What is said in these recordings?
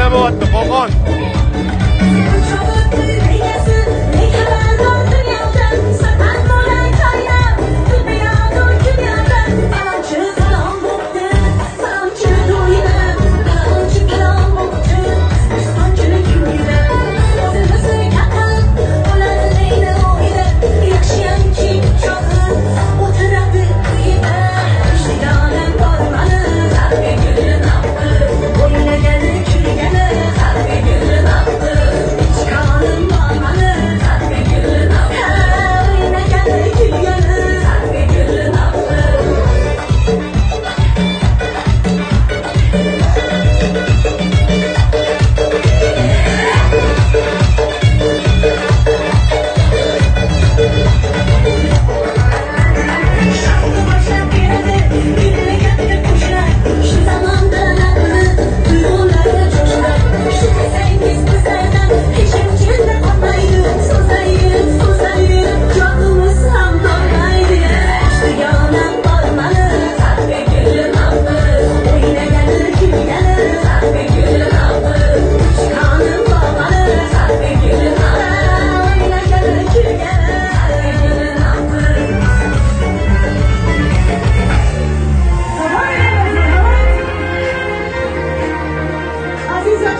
number one.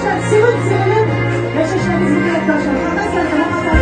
arkadaşlar sivil sivilin yaşayışlarımızı arkadaşlar. Hatta sen, hatta sen.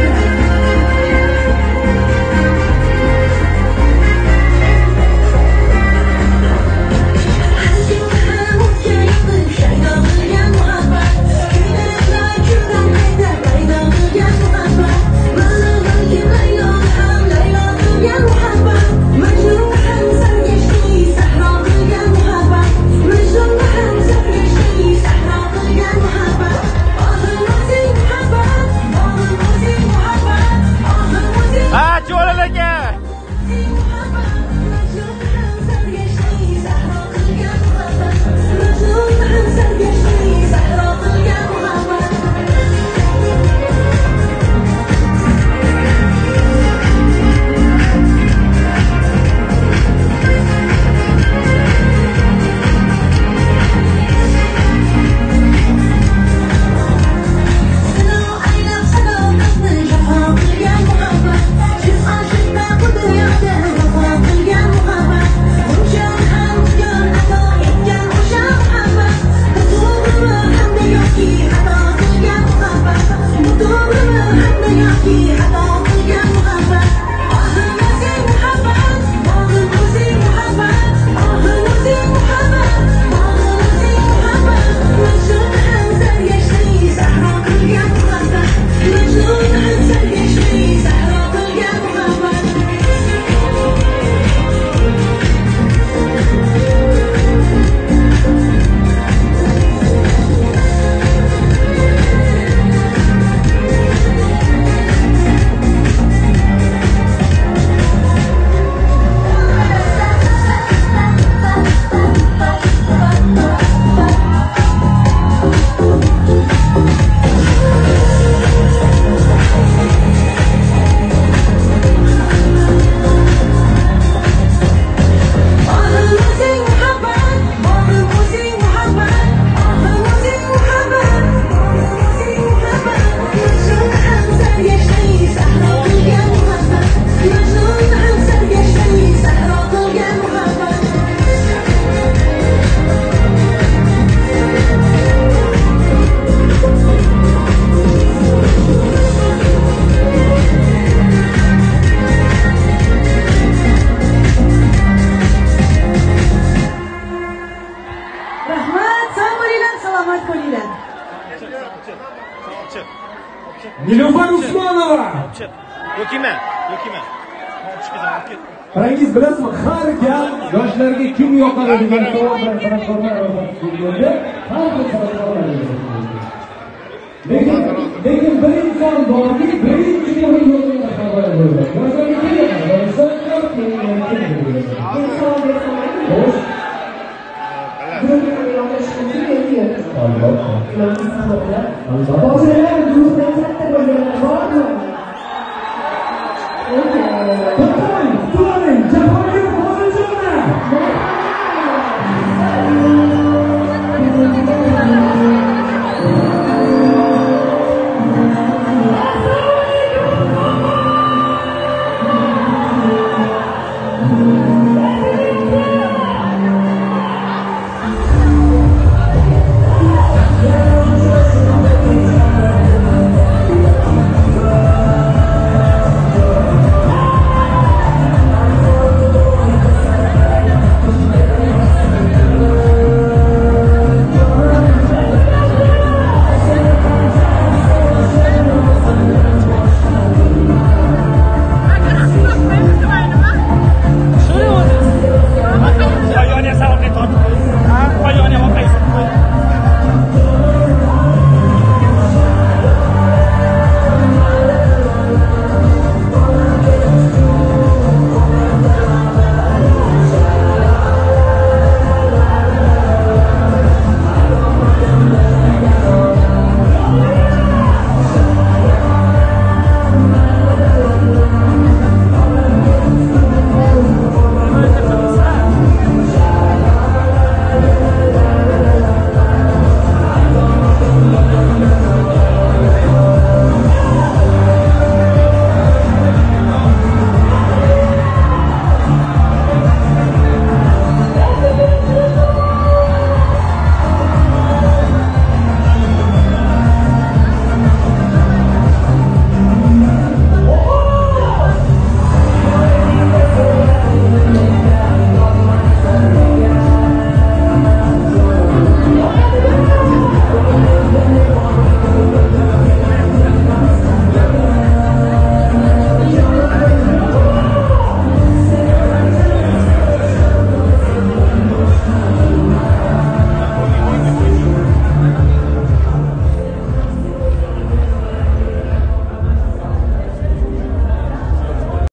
nilufar usmonova yoki man yoki man Farangiz bilasizmi har gal yoshlarga kim yoqadi degan savol bilan ro'yxati tuzilganda har bir san'atkorlar lekin lekin bir inson borki birinchi yo'l yo'lida xabar bo'ladi yoshlarga kim yoqadi san'atkor kim xo'sh